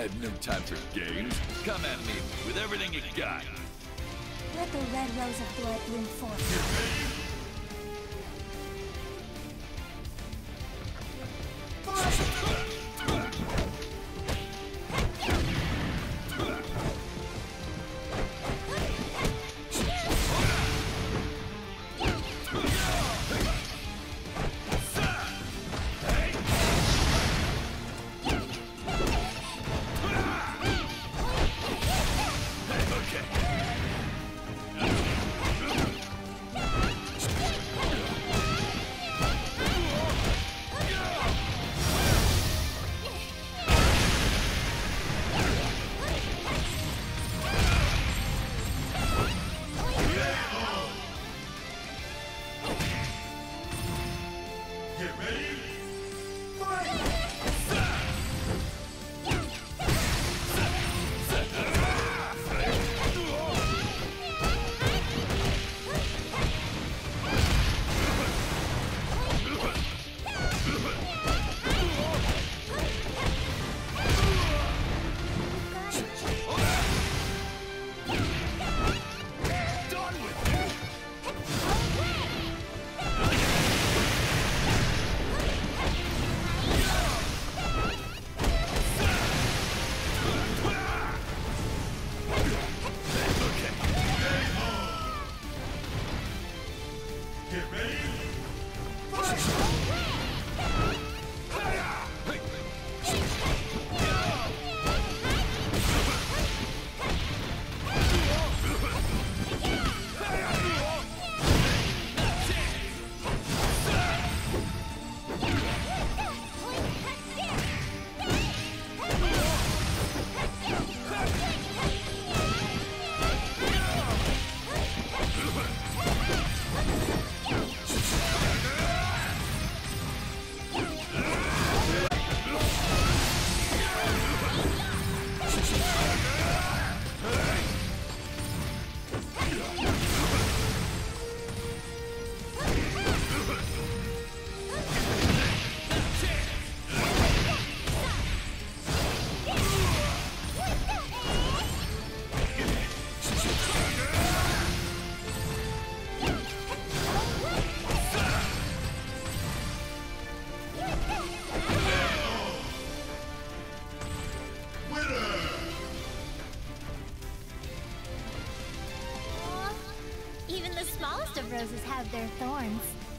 I have no time for games. Come at me with everything you got. Let the red rose of blood bloom forth. Smallest of roses have their thorns.